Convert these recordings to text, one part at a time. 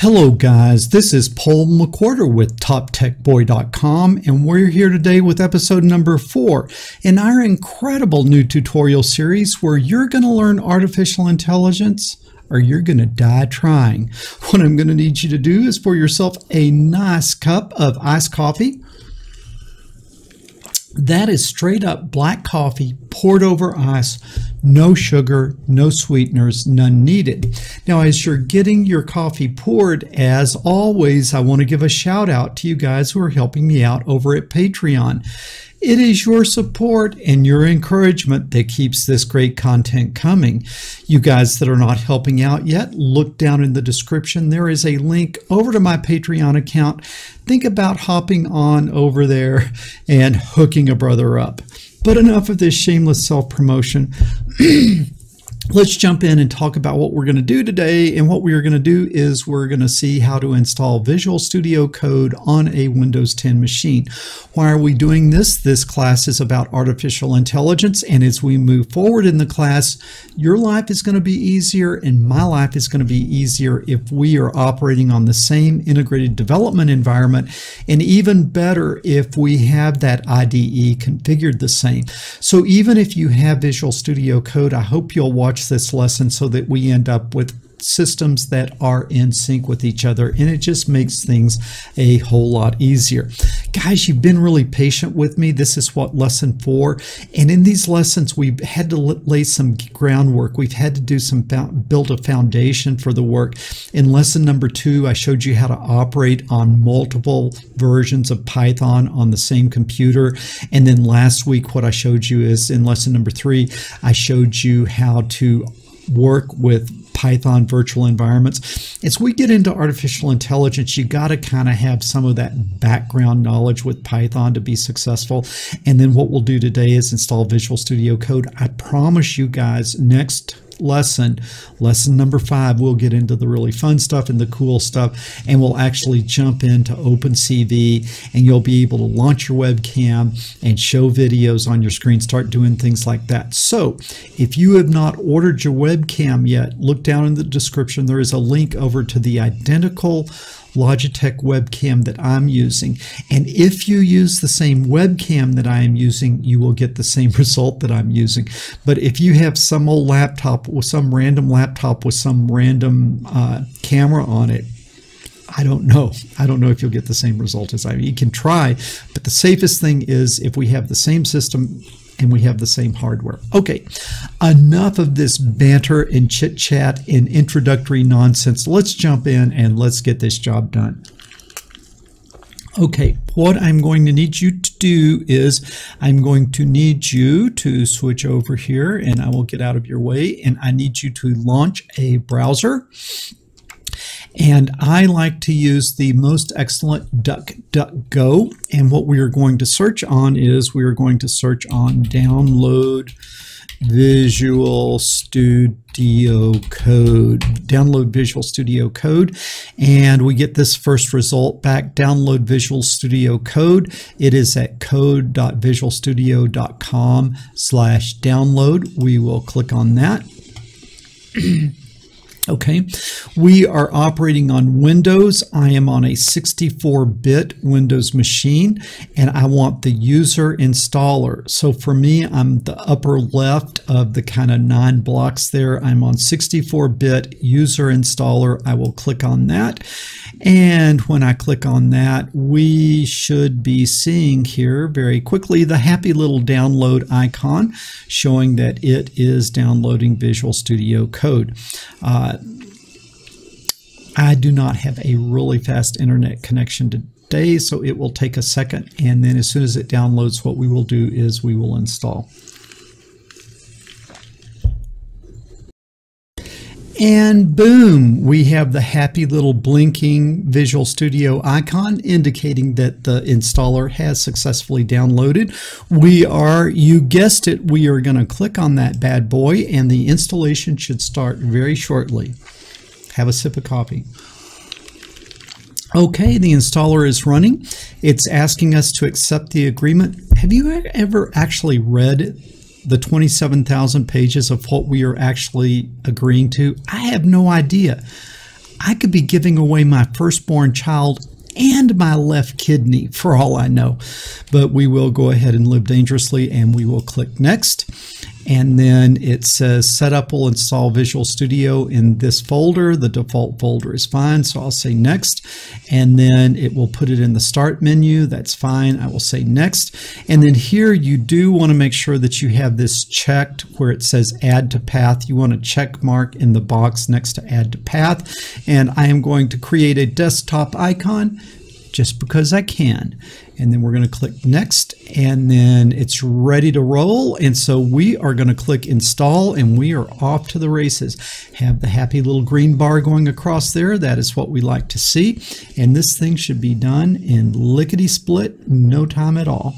Hello guys, this is Paul McWhorter with TopTechBoy.com and we're here today with episode number 4 in our incredible new tutorial series where you're going to learn artificial intelligence or you're going to die trying. What I'm going to need you to do is pour yourself a nice cup of iced coffee that is straight up black coffee poured over ice, no sugar, no sweeteners, none needed. Now, as you're getting your coffee poured, as always, I want to give a shout out to you guys who are helping me out over at Patreon. It is your support and your encouragement that keeps this great content coming. You guys that are not helping out yet, look down in the description. There is a link over to my Patreon account. Think about hopping on over there and hooking a brother up. But enough of this shameless self promotion. let's jump in and talk about what we're going to do today. And what we are going to do is we're going to see how to install Visual Studio Code on a Windows 10 machine. Why are we doing this? This class is about artificial intelligence. And as we move forward in the class, your life is going to be easier and my life is going to be easier if we are operating on the same integrated development environment. And even better if we have that IDE configured the same. So even if you have Visual Studio Code, I hope you'll watch watch this lesson so that we end up with systems that are in sync with each other and it just makes things a whole lot easier. Guys, you've been really patient with me. This is what lesson four. And in these lessons, we've had to lay some groundwork. We've had to do some build a foundation for the work. In lesson number two, I showed you how to operate on multiple versions of Python on the same computer. And then last week, what I showed you is in lesson number three, I showed you how to work with Python virtual environments. As we get into artificial intelligence, you got to kind of have some of that background knowledge with Python to be successful. And then what we'll do today is install Visual Studio Code. I promise you guys next lesson, lesson number five, we'll get into the really fun stuff and the cool stuff, and we'll actually jump into OpenCV, and you'll be able to launch your webcam and show videos on your screen, start doing things like that. So, if you have not ordered your webcam yet, look down in the description. There is a link over to the identical Logitech webcam that I'm using. And if you use the same webcam that I am using, you will get the same result that I'm using. But if you have some old laptop with some random laptop with some random uh, camera on it, I don't know. I don't know if you'll get the same result as I. You can try, but the safest thing is if we have the same system and we have the same hardware. Okay, enough of this banter and chit chat and introductory nonsense. Let's jump in and let's get this job done. Okay, what I'm going to need you to do is I'm going to need you to switch over here and I will get out of your way and I need you to launch a browser and I like to use the most excellent DuckDuckGo. And what we are going to search on is we are going to search on download Visual Studio Code. Download Visual Studio Code. And we get this first result back. Download Visual Studio Code. It is at code.visualstudio.com slash download. We will click on that. Okay, we are operating on Windows. I am on a 64-bit Windows machine and I want the user installer. So for me, I'm the upper left of the kind of nine blocks there. I'm on 64-bit user installer. I will click on that. And when I click on that, we should be seeing here very quickly the happy little download icon showing that it is downloading Visual Studio Code. Uh, I do not have a really fast internet connection today, so it will take a second. And then as soon as it downloads, what we will do is we will install. And boom, we have the happy little blinking Visual Studio icon indicating that the installer has successfully downloaded. We are, you guessed it, we are going to click on that bad boy and the installation should start very shortly. Have a sip of coffee. Okay, the installer is running. It's asking us to accept the agreement. Have you ever actually read the 27,000 pages of what we are actually agreeing to? I have no idea. I could be giving away my firstborn child and my left kidney for all I know. But we will go ahead and live dangerously and we will click next. And then it says setup will install Visual Studio in this folder. The default folder is fine, so I'll say next. And then it will put it in the start menu. That's fine. I will say next. And then here you do want to make sure that you have this checked where it says add to path. You want to check mark in the box next to add to path. And I am going to create a desktop icon just because I can. And then we're going to click next and then it's ready to roll. And so we are going to click install and we are off to the races. Have the happy little green bar going across there. That is what we like to see. And this thing should be done in lickety split, no time at all.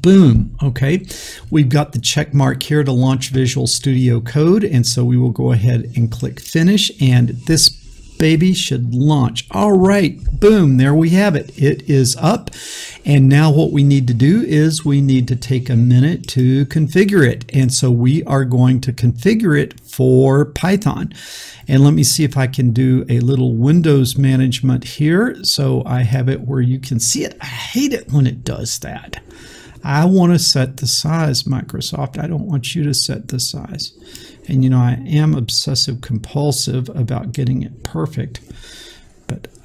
Boom. Okay. We've got the check mark here to launch Visual Studio Code. And so we will go ahead and click finish. And this baby should launch. All right, boom, there we have it. It is up. And now what we need to do is we need to take a minute to configure it. And so we are going to configure it for Python. And let me see if I can do a little Windows management here. So I have it where you can see it. I hate it when it does that. I want to set the size, Microsoft. I don't want you to set the size. And you know, I am obsessive compulsive about getting it perfect,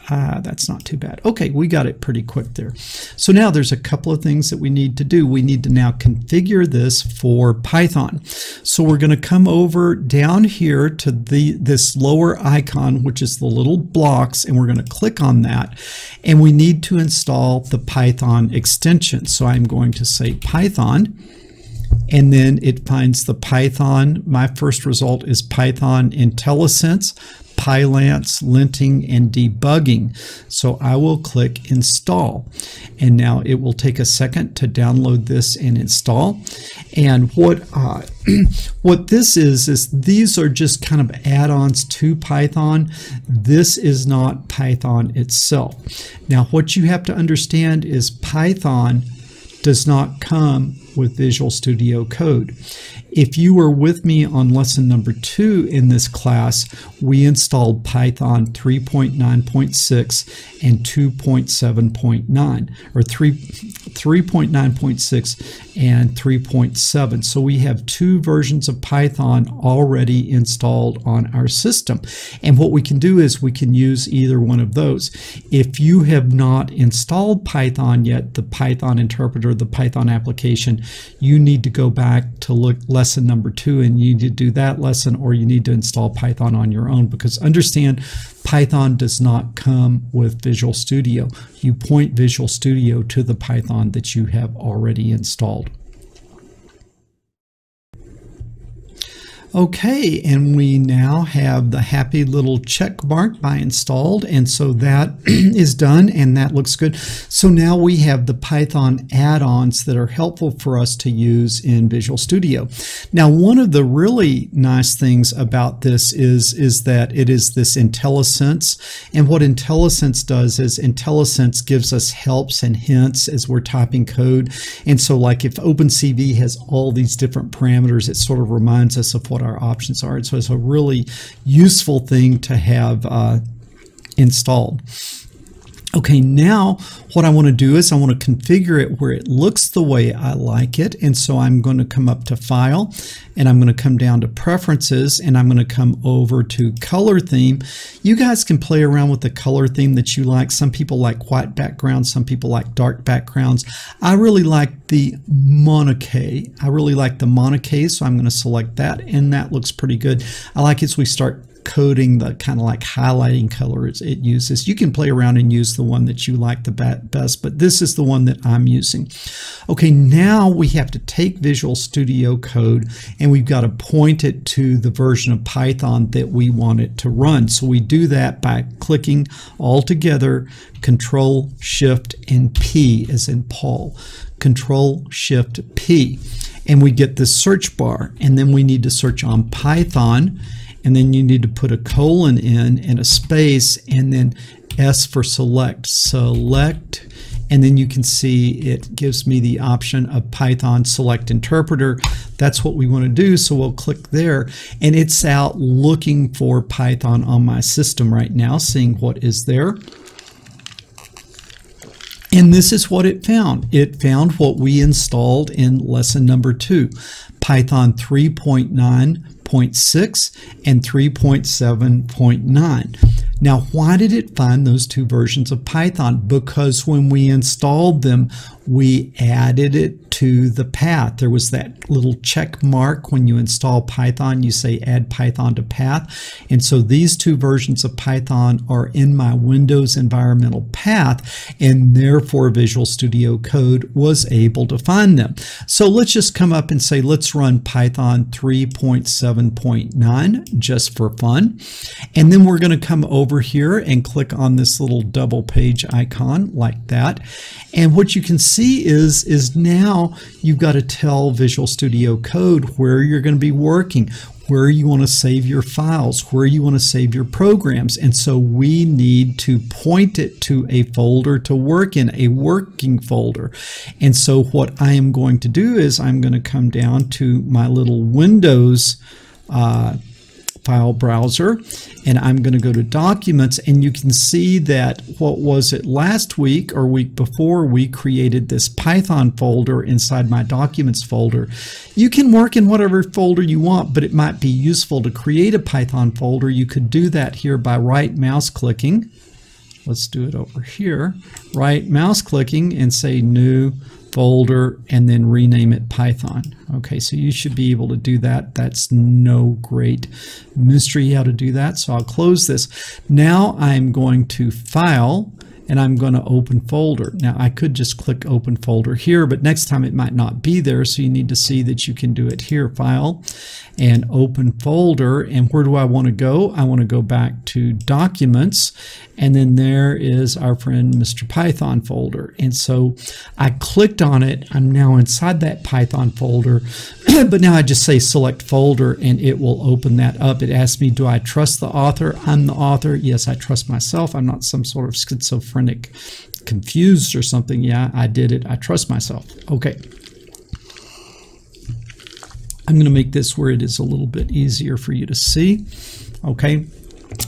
ah, that's not too bad. Okay, we got it pretty quick there. So now there's a couple of things that we need to do. We need to now configure this for Python. So we're going to come over down here to the this lower icon, which is the little blocks, and we're going to click on that. And we need to install the Python extension. So I'm going to say Python and then it finds the Python. My first result is Python IntelliSense, Pylance, linting, and debugging. So I will click install. And now it will take a second to download this and install. And what, uh, what this is, is these are just kind of add-ons to Python. This is not Python itself. Now what you have to understand is Python does not come with Visual Studio Code. If you were with me on lesson number two in this class, we installed Python 3.9.6 and 2.7.9, or 3, 3.9.6 and 3.7. So we have two versions of Python already installed on our system. And what we can do is we can use either one of those. If you have not installed Python yet, the Python interpreter, the Python application, you need to go back to look lesson number two and you need to do that lesson or you need to install Python on your own because understand Python does not come with Visual Studio. You point Visual Studio to the Python that you have already installed. Okay, and we now have the happy little check mark by installed, and so that is done, and that looks good. So now we have the Python add-ons that are helpful for us to use in Visual Studio. Now, one of the really nice things about this is, is that it is this IntelliSense, and what IntelliSense does is IntelliSense gives us helps and hints as we're typing code, and so like if OpenCV has all these different parameters, it sort of reminds us of what our options are. And so it's a really useful thing to have uh, installed. Okay, now what I want to do is I want to configure it where it looks the way I like it. And so I'm going to come up to File, and I'm going to come down to Preferences, and I'm going to come over to Color Theme. You guys can play around with the color theme that you like. Some people like white backgrounds, some people like dark backgrounds. I really like the Monokai. I really like the Monokai, so I'm going to select that, and that looks pretty good. I like it as we start coding, the kind of like highlighting colors it uses. You can play around and use the one that you like the best, but this is the one that I'm using. Okay, now we have to take Visual Studio Code and we've got to point it to the version of Python that we want it to run. So we do that by clicking all together, Control, Shift, and P as in Paul. Control, Shift, P. And we get this search bar. And then we need to search on Python and then you need to put a colon in and a space and then S for select. Select and then you can see it gives me the option of Python select interpreter. That's what we want to do, so we'll click there, and it's out looking for Python on my system right now, seeing what is there. And this is what it found. It found what we installed in lesson number two, Python 3.9.6 and 3.7.9. Now, why did it find those two versions of Python? Because when we installed them, we added it to the path. There was that little check mark when you install Python, you say add Python to path. And so these two versions of Python are in my Windows environmental path, and therefore Visual Studio Code was able to find them. So let's just come up and say, let's run Python 3.7.9 just for fun. And then we're going to come over here and click on this little double page icon like that. And what you can see is, is now you've got to tell Visual Studio Code where you're going to be working, where you want to save your files, where you want to save your programs. And so we need to point it to a folder to work in, a working folder. And so what I am going to do is I'm going to come down to my little Windows uh, file browser and I'm going to go to documents and you can see that what was it last week or week before we created this Python folder inside my documents folder. You can work in whatever folder you want but it might be useful to create a Python folder. You could do that here by right mouse clicking. Let's do it over here. Right mouse clicking and say new folder and then rename it Python. Okay, so you should be able to do that. That's no great mystery how to do that. So I'll close this. Now I'm going to File and I'm going to open folder. Now I could just click open folder here, but next time it might not be there. So you need to see that you can do it here, file and open folder. And where do I want to go? I want to go back to documents. And then there is our friend Mr. Python folder. And so I clicked on it. I'm now inside that Python folder. but now I just say select folder and it will open that up. It asks me, do I trust the author? I'm the author. Yes, I trust myself. I'm not some sort of schizophrenic confused or something. Yeah, I did it. I trust myself. Okay. I'm going to make this where it is a little bit easier for you to see. Okay.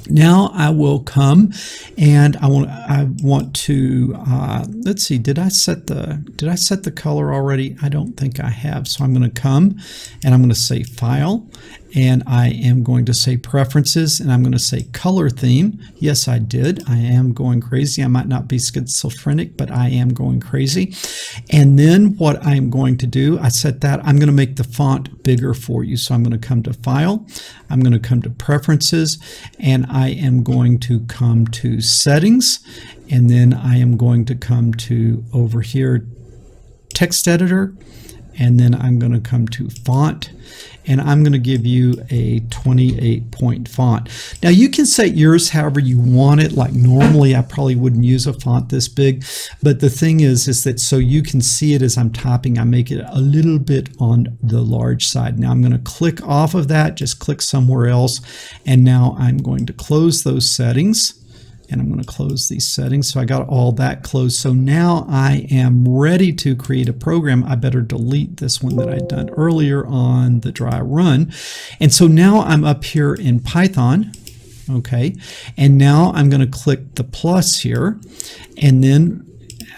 Now I will come and I want I want to uh, let's see did I set the did I set the color already I don't think I have so I'm going to come and I'm going to say file and I am going to say preferences and I'm going to say color theme. Yes, I did. I am going crazy. I might not be schizophrenic, but I am going crazy. And then what I'm going to do, I set that, I'm going to make the font bigger for you. So I'm going to come to File, I'm going to come to Preferences, and am going to come to Settings, and then I am going to come to over here, Text Editor, and then I'm going to come to Font, and I'm going to give you a 28 point font. Now you can set yours however you want it. Like normally I probably wouldn't use a font this big, but the thing is, is that so you can see it as I'm typing, I make it a little bit on the large side. Now I'm going to click off of that, just click somewhere else, and now I'm going to close those settings and I'm going to close these settings. So I got all that closed. So now I am ready to create a program. I better delete this one that I'd done earlier on the dry run. And so now I'm up here in Python. Okay. And now I'm going to click the plus here. And then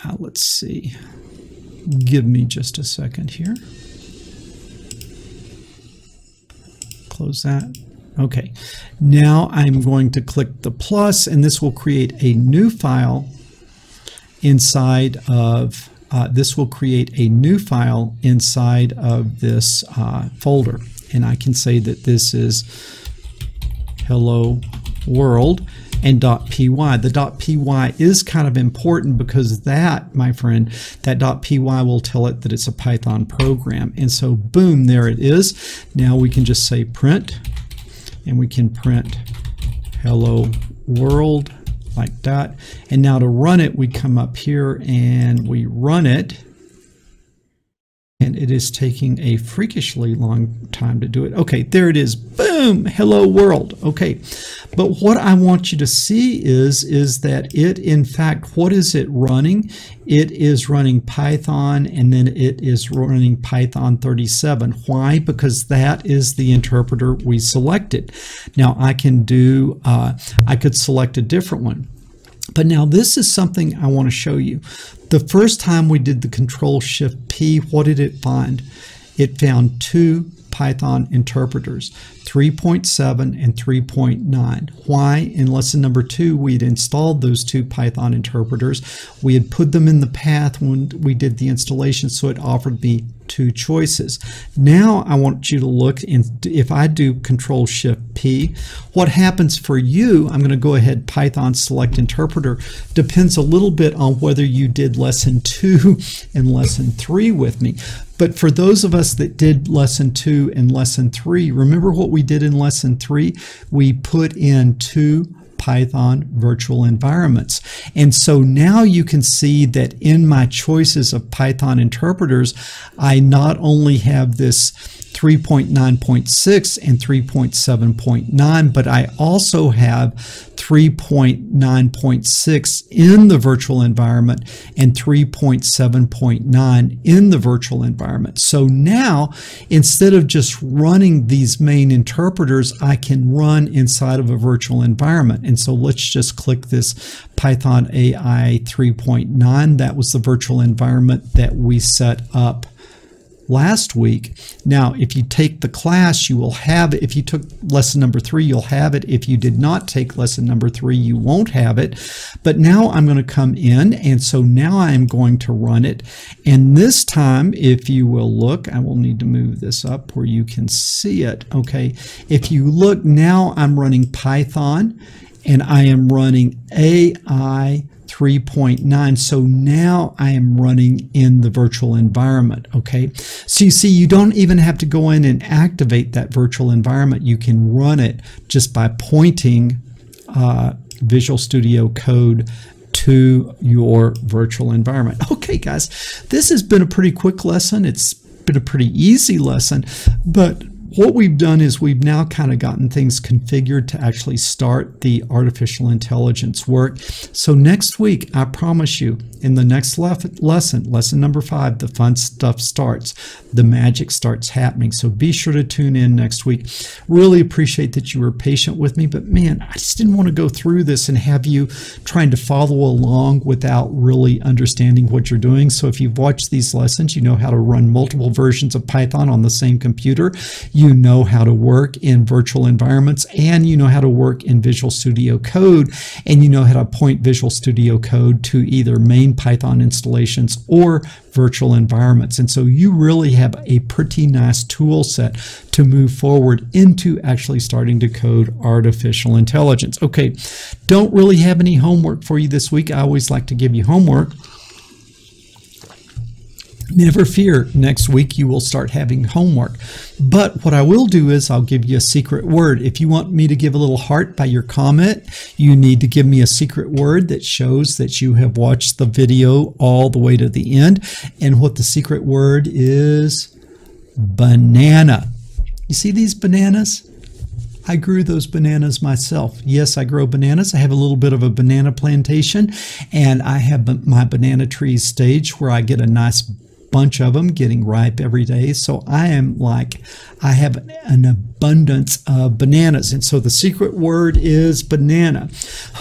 uh, let's see. Give me just a second here. Close that. Okay, now I'm going to click the plus and this will create a new file inside of, uh, this will create a new file inside of this uh, folder. And I can say that this is hello world and .py. The .py is kind of important because that, my friend, that .py will tell it that it's a Python program. And so boom, there it is. Now we can just say print and we can print hello world like that. And now to run it, we come up here and we run it. And it is taking a freakishly long time to do it. Okay, there it is. Boom! Hello world. Okay, but what I want you to see is, is that it, in fact, what is it running? It is running Python and then it is running Python 37. Why? Because that is the interpreter we selected. Now I can do, uh, I could select a different one. But now this is something I want to show you. The first time we did the Control Shift P, what did it find? It found two Python interpreters, 3.7 and 3.9. Why? In lesson number two, we had installed those two Python interpreters. We had put them in the path when we did the installation, so it offered me two choices. Now I want you to look and if I do control shift P, what happens for you, I'm going to go ahead Python select interpreter, depends a little bit on whether you did lesson two and lesson three with me. But for those of us that did lesson two and lesson three, remember what we did in lesson three? We put in two Python virtual environments. And so now you can see that in my choices of Python interpreters, I not only have this 3.9.6 and 3.7.9, but I also have 3.9.6 in the virtual environment and 3.7.9 in the virtual environment. So now, instead of just running these main interpreters, I can run inside of a virtual environment. And so let's just click this Python AI 3.9. That was the virtual environment that we set up last week. Now, if you take the class, you will have it. If you took lesson number three, you'll have it. If you did not take lesson number three, you won't have it. But now I'm going to come in, and so now I'm going to run it. And this time, if you will look, I will need to move this up where you can see it. Okay, if you look now, I'm running Python, and I am running AI 3.9. So now I am running in the virtual environment. Okay. So you see, you don't even have to go in and activate that virtual environment. You can run it just by pointing uh, Visual Studio Code to your virtual environment. Okay, guys, this has been a pretty quick lesson. It's been a pretty easy lesson, but what we've done is we've now kind of gotten things configured to actually start the artificial intelligence work. So next week, I promise you, in the next lesson, lesson number five, the fun stuff starts. The magic starts happening. So be sure to tune in next week. Really appreciate that you were patient with me, but man, I just didn't want to go through this and have you trying to follow along without really understanding what you're doing. So if you've watched these lessons, you know how to run multiple versions of Python on the same computer know how to work in virtual environments and you know how to work in Visual Studio Code and you know how to point Visual Studio Code to either main Python installations or virtual environments. And so you really have a pretty nice tool set to move forward into actually starting to code artificial intelligence. Okay, don't really have any homework for you this week. I always like to give you homework. Never fear, next week you will start having homework. But what I will do is I'll give you a secret word. If you want me to give a little heart by your comment, you need to give me a secret word that shows that you have watched the video all the way to the end. And what the secret word is banana. You see these bananas? I grew those bananas myself. Yes, I grow bananas. I have a little bit of a banana plantation, and I have my banana trees stage where I get a nice bunch of them getting ripe every day. So I am like, I have an abundance of bananas. And so the secret word is banana.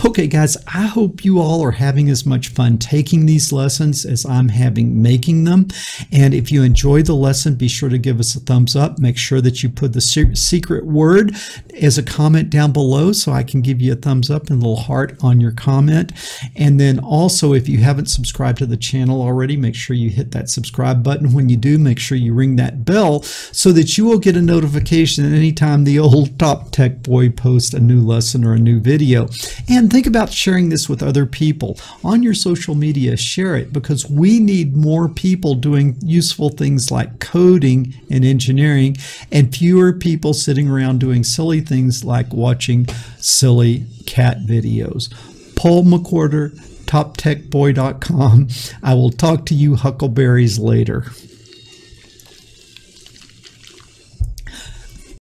Okay, guys, I hope you all are having as much fun taking these lessons as I'm having making them. And if you enjoy the lesson, be sure to give us a thumbs up. Make sure that you put the secret word as a comment down below so I can give you a thumbs up and a little heart on your comment. And then also, if you haven't subscribed to the channel already, make sure you hit that subscribe button. When you do, make sure you ring that bell so that you will get a notification anytime the old Top Tech Boy posts a new lesson or a new video. And think about sharing this with other people on your social media. Share it because we need more people doing useful things like coding and engineering and fewer people sitting around doing silly things like watching silly cat videos. Paul McWhorter, toptechboy.com. I will talk to you huckleberries later.